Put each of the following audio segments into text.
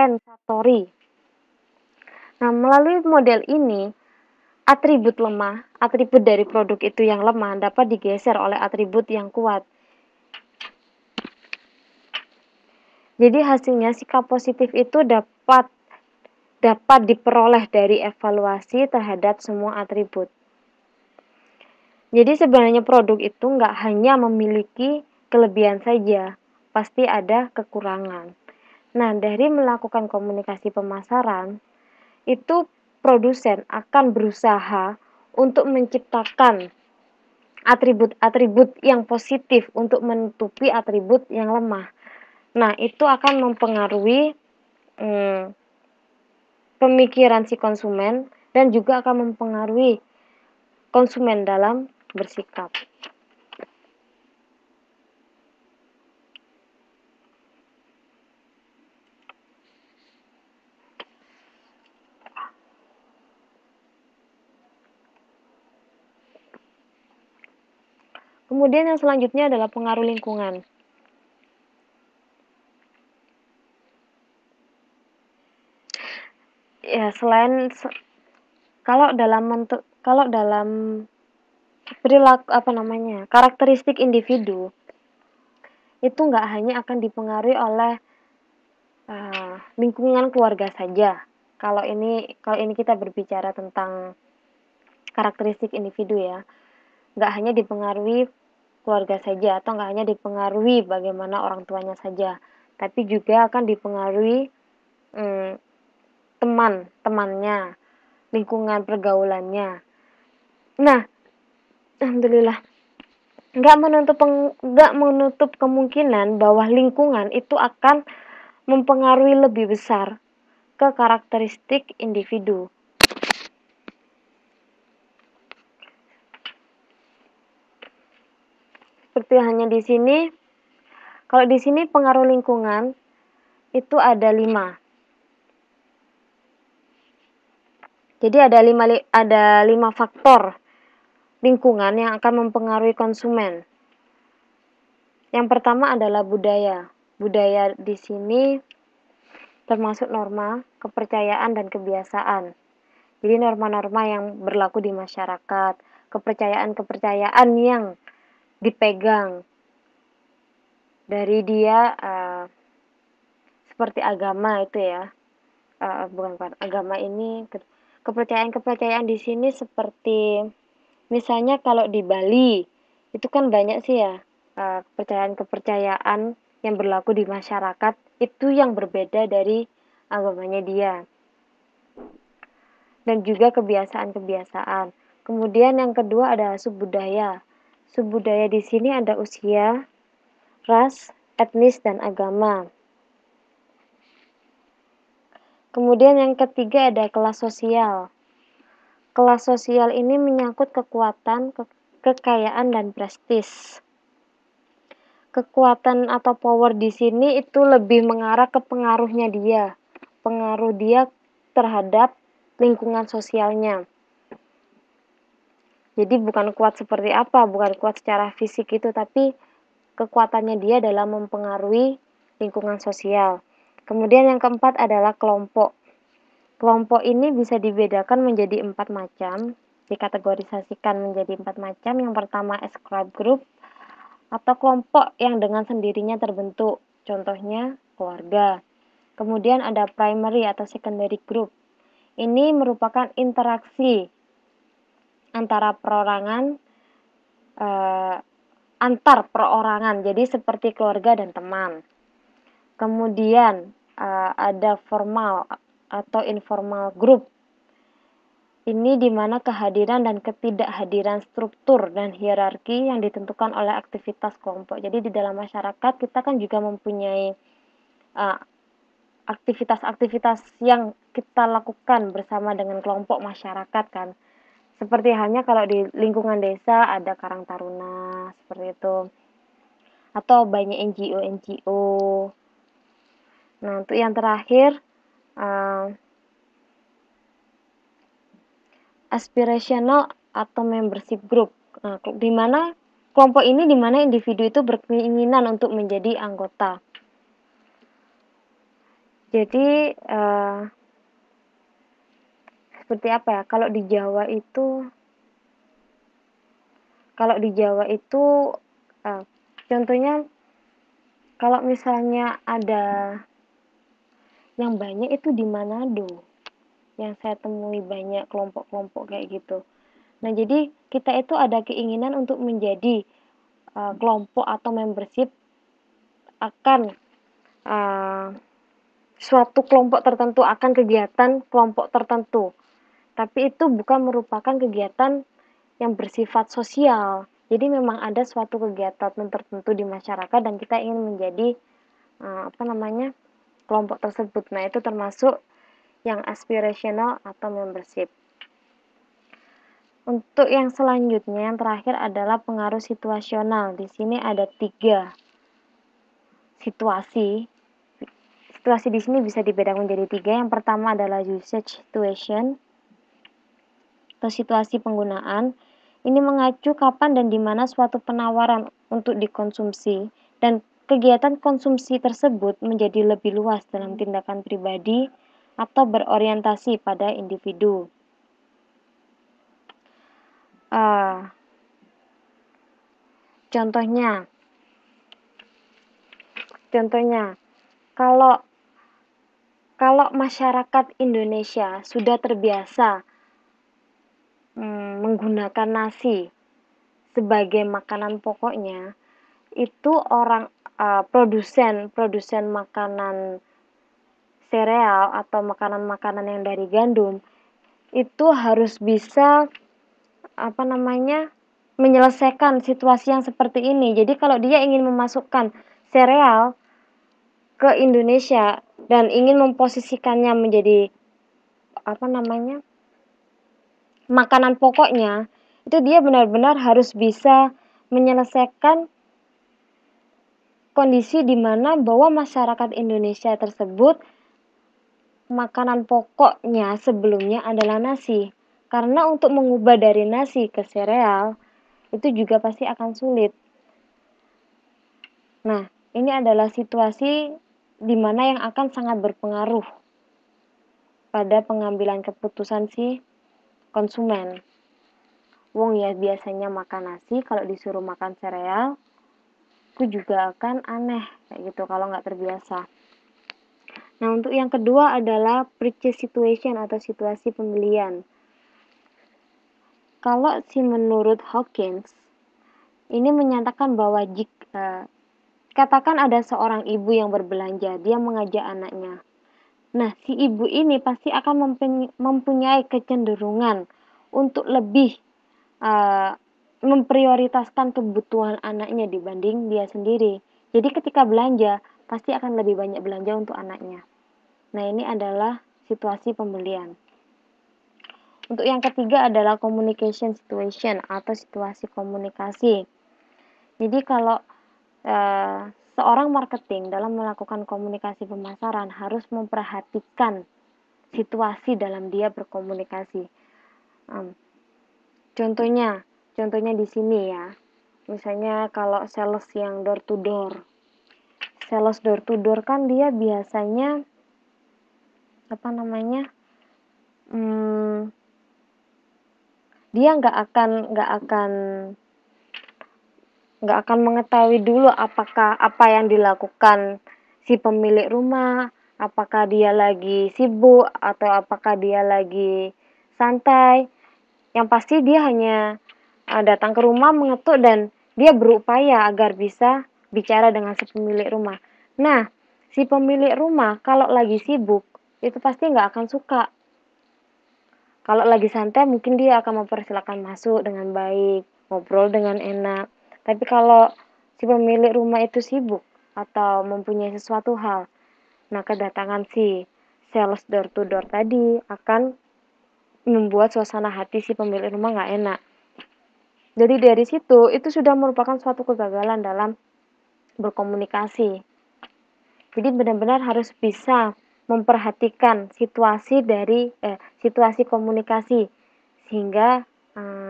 kompensatori. Nah, melalui model ini, atribut lemah, atribut dari produk itu yang lemah dapat digeser oleh atribut yang kuat. Jadi hasilnya sikap positif itu dapat dapat diperoleh dari evaluasi terhadap semua atribut. Jadi sebenarnya produk itu nggak hanya memiliki kelebihan saja, pasti ada kekurangan. Nah, dari melakukan komunikasi pemasaran, itu produsen akan berusaha untuk menciptakan atribut-atribut yang positif untuk menutupi atribut yang lemah. Nah, itu akan mempengaruhi hmm, pemikiran si konsumen dan juga akan mempengaruhi konsumen dalam bersikap. Kemudian yang selanjutnya adalah pengaruh lingkungan. Ya, selain kalau dalam kalau dalam perilaku apa namanya karakteristik individu itu nggak hanya akan dipengaruhi oleh uh, lingkungan keluarga saja. Kalau ini kalau ini kita berbicara tentang karakteristik individu ya, nggak hanya dipengaruhi keluarga saja atau nggak hanya dipengaruhi bagaimana orang tuanya saja, tapi juga akan dipengaruhi hmm, teman temannya, lingkungan pergaulannya. Nah, alhamdulillah nggak menutup nggak menutup kemungkinan bahwa lingkungan itu akan mempengaruhi lebih besar ke karakteristik individu. Seperti hanya di sini. Kalau di sini pengaruh lingkungan itu ada lima. Jadi ada lima ada lima faktor lingkungan yang akan mempengaruhi konsumen. Yang pertama adalah budaya. Budaya di sini termasuk norma, kepercayaan dan kebiasaan. Jadi norma-norma yang berlaku di masyarakat, kepercayaan-kepercayaan yang dipegang dari dia uh, seperti agama itu ya. Uh, bukan agama ini kepercayaan-kepercayaan di sini seperti misalnya kalau di Bali itu kan banyak sih ya uh, kepercayaan-kepercayaan yang berlaku di masyarakat itu yang berbeda dari agamanya dia. Dan juga kebiasaan-kebiasaan. Kemudian yang kedua ada subbudaya Subbudaya di sini ada usia, ras, etnis, dan agama. Kemudian yang ketiga ada kelas sosial. Kelas sosial ini menyangkut kekuatan, ke kekayaan, dan prestis. Kekuatan atau power di sini itu lebih mengarah ke pengaruhnya dia, pengaruh dia terhadap lingkungan sosialnya. Jadi bukan kuat seperti apa, bukan kuat secara fisik itu, tapi kekuatannya dia dalam mempengaruhi lingkungan sosial. Kemudian yang keempat adalah kelompok. Kelompok ini bisa dibedakan menjadi empat macam, dikategorisasikan menjadi empat macam. Yang pertama ascribe group atau kelompok yang dengan sendirinya terbentuk, contohnya keluarga. Kemudian ada primary atau secondary group. Ini merupakan interaksi antara perorangan uh, antar perorangan jadi seperti keluarga dan teman kemudian uh, ada formal atau informal group ini di mana kehadiran dan ketidakhadiran struktur dan hierarki yang ditentukan oleh aktivitas kelompok. Jadi di dalam masyarakat kita kan juga mempunyai uh, aktivitas-aktivitas yang kita lakukan bersama dengan kelompok masyarakat kan. Seperti halnya kalau di lingkungan desa ada Karang Taruna seperti itu. Atau banyak NGO-NGO. Nah, untuk yang terakhir uh, aspirational atau membership group. Nah, di mana kelompok ini di mana individu itu berkeinginan untuk menjadi anggota. Jadi uh, seperti apa ya? Kalau di Jawa itu kalau di Jawa itu uh, contohnya kalau misalnya ada yang banyak itu di Manado yang saya temui banyak kelompok-kelompok kayak gitu nah jadi kita itu ada keinginan untuk menjadi uh, kelompok atau membership akan uh, suatu kelompok tertentu akan kegiatan kelompok tertentu. Tapi itu bukan merupakan kegiatan yang bersifat sosial. Jadi memang ada suatu kegiatan tertentu di masyarakat dan kita ingin menjadi uh, apa namanya kelompok tersebut. Nah itu termasuk yang aspirational atau membership. Untuk yang selanjutnya yang terakhir adalah pengaruh situasional. Di sini ada tiga situasi Situasi di sini bisa dibedakan menjadi tiga. Yang pertama adalah usage situation atau situasi penggunaan. Ini mengacu kapan dan di mana suatu penawaran untuk dikonsumsi dan kegiatan konsumsi tersebut menjadi lebih luas dalam tindakan pribadi atau berorientasi pada individu. Uh, contohnya, contohnya, kalau kalau masyarakat Indonesia sudah terbiasa hmm, menggunakan nasi sebagai makanan pokoknya, itu orang uh, produsen produsen makanan sereal atau makanan-makanan yang dari gandum itu harus bisa apa namanya menyelesaikan situasi yang seperti ini. Jadi kalau dia ingin memasukkan sereal ke Indonesia dan ingin memposisikannya menjadi apa namanya makanan pokoknya itu dia benar-benar harus bisa menyelesaikan kondisi di mana bahwa masyarakat Indonesia tersebut makanan pokoknya sebelumnya adalah nasi. Karena untuk mengubah dari nasi ke sereal itu juga pasti akan sulit. Nah, ini adalah situasi di mana yang akan sangat berpengaruh pada pengambilan keputusan si konsumen. Wong ya biasanya makan nasi, kalau disuruh makan sereal, itu juga akan aneh kayak gitu kalau nggak terbiasa. Nah untuk yang kedua adalah purchase situation atau situasi pembelian. Kalau si menurut Hawkins, ini menyatakan bahwa jika Katakan ada seorang ibu yang berbelanja, dia mengajak anaknya. Nah, si ibu ini pasti akan mempunyai kecenderungan untuk lebih uh, memprioritaskan kebutuhan anaknya dibanding dia sendiri. Jadi ketika belanja, pasti akan lebih banyak belanja untuk anaknya. Nah, ini adalah situasi pembelian. Untuk yang ketiga adalah communication situation atau situasi komunikasi. Jadi kalau Eh, seorang marketing dalam melakukan komunikasi pemasaran harus memperhatikan situasi dalam dia berkomunikasi. Um, contohnya, contohnya di sini ya. Misalnya kalau sales yang door to door. Sales door to door kan dia biasanya apa namanya? Hmm, dia nggak akan nggak akan nggak akan mengetahui dulu apakah apa yang dilakukan si pemilik rumah, apakah dia lagi sibuk atau apakah dia lagi santai. Yang pasti dia hanya uh, datang ke rumah mengetuk dan dia berupaya agar bisa bicara dengan si pemilik rumah. Nah, si pemilik rumah kalau lagi sibuk itu pasti nggak akan suka. Kalau lagi santai mungkin dia akan mempersilahkan masuk dengan baik, ngobrol dengan enak. Tapi kalau si pemilik rumah itu sibuk atau mempunyai sesuatu hal, nah kedatangan si sales door to door tadi akan membuat suasana hati si pemilik rumah nggak enak. Jadi dari situ itu sudah merupakan suatu kegagalan dalam berkomunikasi. Jadi benar-benar harus bisa memperhatikan situasi dari eh, situasi komunikasi sehingga eh,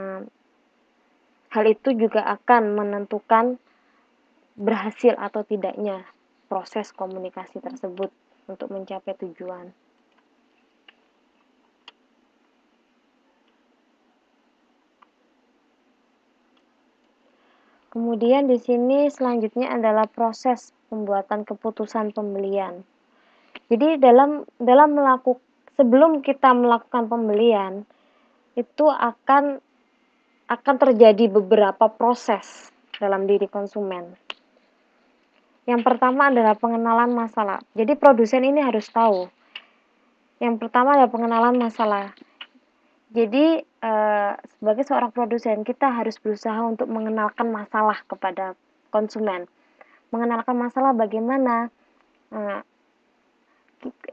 Hal itu juga akan menentukan berhasil atau tidaknya proses komunikasi tersebut untuk mencapai tujuan. Kemudian di sini selanjutnya adalah proses pembuatan keputusan pembelian. Jadi dalam dalam melakukan sebelum kita melakukan pembelian itu akan akan terjadi beberapa proses dalam diri konsumen. Yang pertama adalah pengenalan masalah. Jadi produsen ini harus tahu. Yang pertama adalah pengenalan masalah. Jadi uh, sebagai seorang produsen kita harus berusaha untuk mengenalkan masalah kepada konsumen. Mengenalkan masalah bagaimana uh,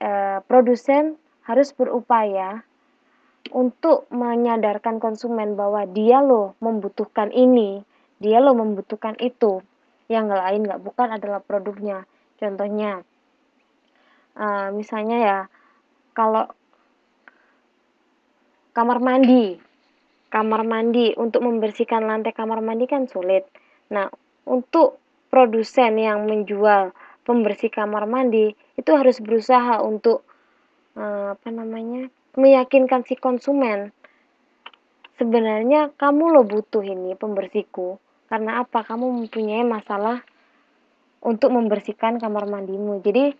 uh, produsen harus berupaya untuk menyadarkan konsumen bahwa dia loh membutuhkan ini, dia loh membutuhkan itu. Yang lain nggak bukan adalah produknya. Contohnya, uh, misalnya ya, kalau kamar mandi. Kamar mandi untuk membersihkan lantai kamar mandi kan sulit. Nah, untuk produsen yang menjual pembersih kamar mandi itu harus berusaha untuk uh, apa namanya? Meyakinkan si konsumen sebenarnya kamu lo butuh ini pembersihku karena apa kamu mempunyai masalah untuk membersihkan kamar mandimu jadi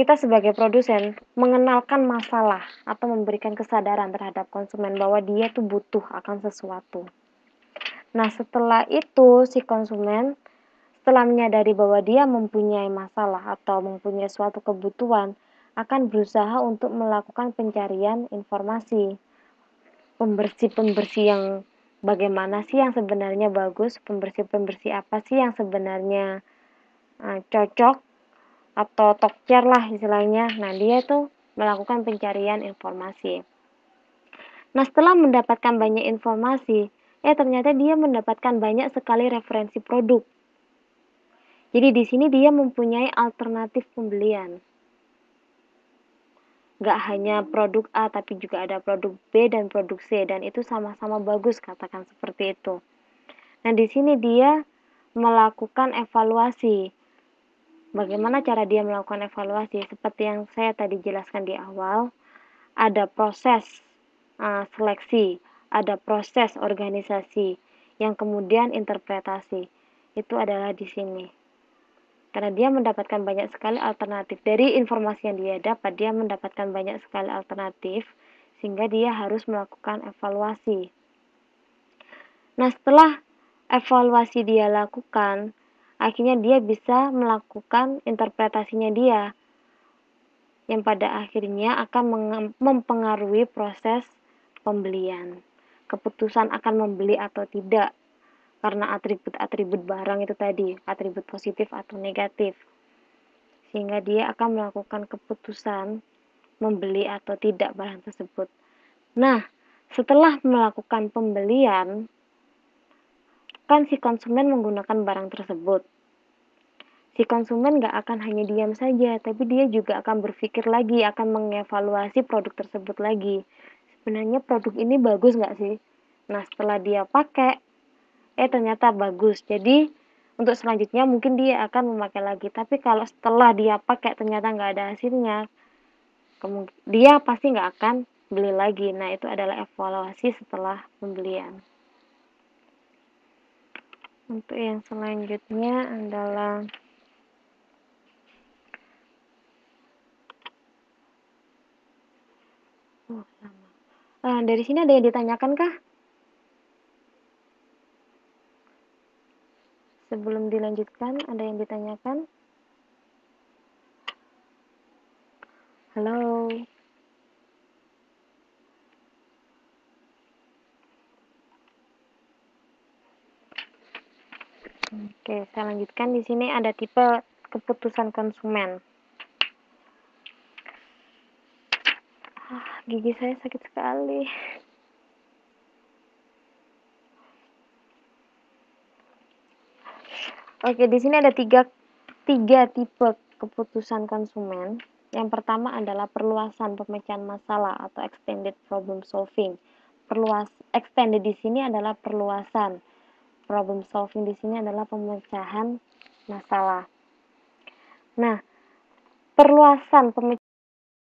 kita sebagai produsen mengenalkan masalah atau memberikan kesadaran terhadap konsumen bahwa dia tuh butuh akan sesuatu. Nah, setelah itu si konsumen setelah menyadari bahwa dia mempunyai masalah atau mempunyai suatu kebutuhan akan berusaha untuk melakukan pencarian informasi. Pembersih-pembersih yang bagaimana sih yang sebenarnya bagus, pembersih-pembersih apa sih yang sebenarnya uh, cocok atau tokcer lah istilahnya. Nah, dia tuh melakukan pencarian informasi. Nah, setelah mendapatkan banyak informasi, eh ternyata dia mendapatkan banyak sekali referensi produk. Jadi di sini dia mempunyai alternatif pembelian. Gak hanya produk A, tapi juga ada produk B dan produk C, dan itu sama-sama bagus, katakan seperti itu. Nah, di sini dia melakukan evaluasi Bagaimana cara dia melakukan evaluasi? Seperti yang saya tadi jelaskan di awal, ada proses uh, seleksi, ada proses organisasi, yang kemudian interpretasi. Itu adalah di sini. Karena dia mendapatkan banyak sekali alternatif. Dari informasi yang dia dapat, dia mendapatkan banyak sekali alternatif, sehingga dia harus melakukan evaluasi. Nah, setelah evaluasi dia lakukan, akhirnya dia bisa melakukan interpretasinya dia yang pada akhirnya akan mempengaruhi proses pembelian. Keputusan akan membeli atau tidak karena atribut-atribut barang itu tadi, atribut positif atau negatif. Sehingga dia akan melakukan keputusan membeli atau tidak barang tersebut. Nah, setelah melakukan pembelian, kan si konsumen menggunakan barang tersebut. Si konsumen nggak akan hanya diam saja, tapi dia juga akan berpikir lagi, akan mengevaluasi produk tersebut lagi. Sebenarnya produk ini bagus nggak sih? Nah, setelah dia pakai, eh ternyata bagus. Jadi, untuk selanjutnya mungkin dia akan memakai lagi. Tapi kalau setelah dia pakai ternyata nggak ada hasilnya, dia pasti nggak akan beli lagi. Nah, itu adalah evaluasi setelah pembelian. Untuk yang selanjutnya adalah. Uh, dari sini ada yang ditanyakan kah? Sebelum dilanjutkan, ada yang ditanyakan? Halo. Oke, saya lanjutkan di sini ada tipe keputusan konsumen. Ah, gigi saya sakit sekali. Oke, di sini ada tiga, tiga tipe keputusan konsumen. Yang pertama adalah perluasan pemecahan masalah atau extended problem solving. Perluas extended di sini adalah perluasan problem solving di sini adalah pemecahan masalah. Nah, perluasan pemikiran